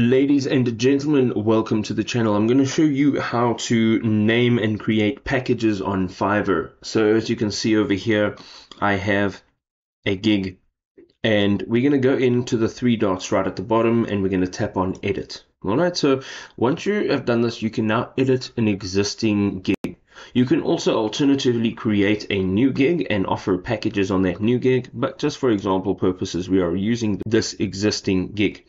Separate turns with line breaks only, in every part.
Ladies and gentlemen, welcome to the channel. I'm going to show you how to name and create packages on Fiverr. So as you can see over here, I have a gig and we're going to go into the three dots right at the bottom and we're going to tap on edit. Alright, so once you have done this, you can now edit an existing gig. You can also alternatively create a new gig and offer packages on that new gig, but just for example purposes, we are using this existing gig.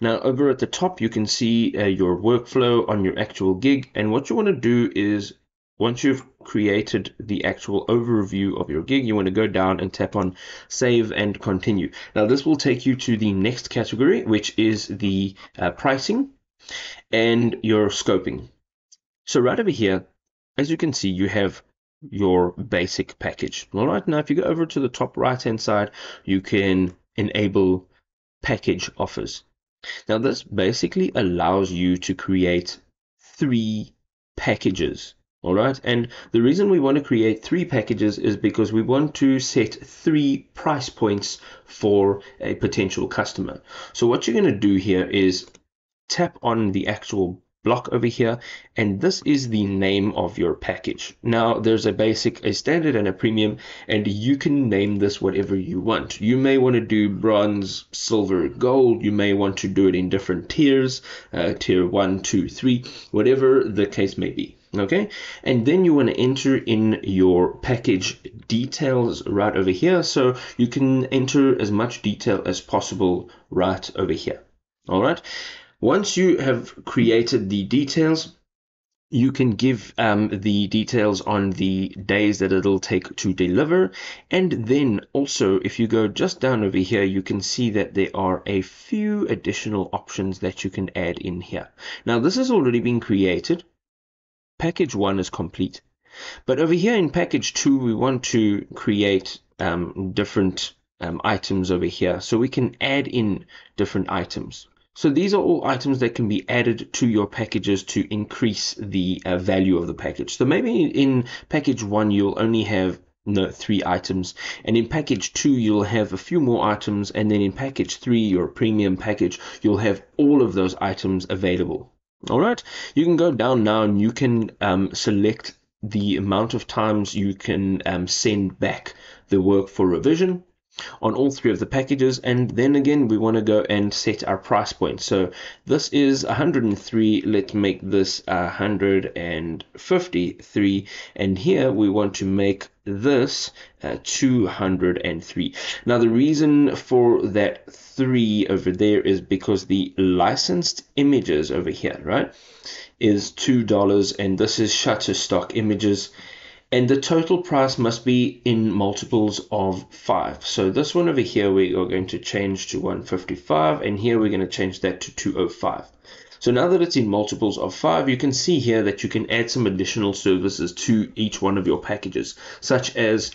Now over at the top, you can see uh, your workflow on your actual gig. And what you want to do is once you've created the actual overview of your gig, you want to go down and tap on save and continue. Now this will take you to the next category, which is the uh, pricing and your scoping. So right over here, as you can see, you have your basic package. All right, now if you go over to the top right hand side, you can enable package offers. Now this basically allows you to create three packages. All right. And the reason we want to create three packages is because we want to set three price points for a potential customer. So what you're going to do here is tap on the actual block over here and this is the name of your package. Now there's a basic a standard and a premium and you can name this whatever you want. You may want to do bronze silver gold. You may want to do it in different tiers uh, tier one two three whatever the case may be okay? And then you want to enter in your package details right over here so you can enter as much detail as possible right over here all right once you have created the details, you can give um, the details on the days that it'll take to deliver. And then also, if you go just down over here, you can see that there are a few additional options that you can add in here. Now, this has already been created. Package one is complete. But over here in package two, we want to create um, different um, items over here. So we can add in different items. So these are all items that can be added to your packages to increase the uh, value of the package. So maybe in package one, you'll only have no, three items. And in package two, you'll have a few more items. And then in package three, your premium package, you'll have all of those items available. All right. You can go down now and you can um, select the amount of times you can um, send back the work for revision on all three of the packages and then again we want to go and set our price point. So this is 103 let's make this 153 and here we want to make this uh, 203 now the reason for that 3 over there is because the licensed images over here right is two dollars and this is shutterstock images and the total price must be in multiples of 5. So this one over here we are going to change to 155 and here we're going to change that to 205. So now that it's in multiples of 5, you can see here that you can add some additional services to each one of your packages, such as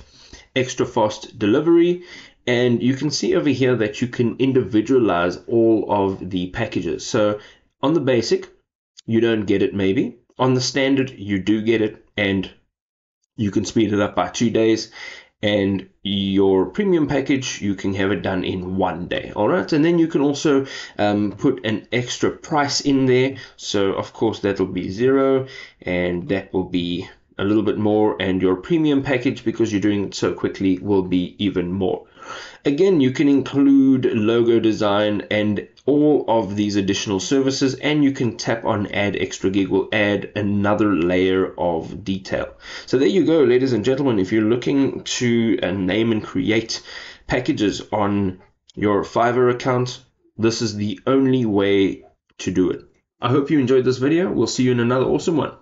extra fast delivery, and you can see over here that you can individualize all of the packages. So on the basic, you don't get it maybe. On the standard, you do get it, and you can speed it up by two days and your premium package you can have it done in one day. All right and then you can also um, put an extra price in there. So of course that'll be zero and that will be a little bit more and your premium package because you're doing it so quickly will be even more. Again you can include logo design and all of these additional services and you can tap on add extra gig will add another layer of detail. So there you go ladies and gentlemen if you're looking to uh, name and create packages on your fiverr account this is the only way to do it. I hope you enjoyed this video. We'll see you in another awesome one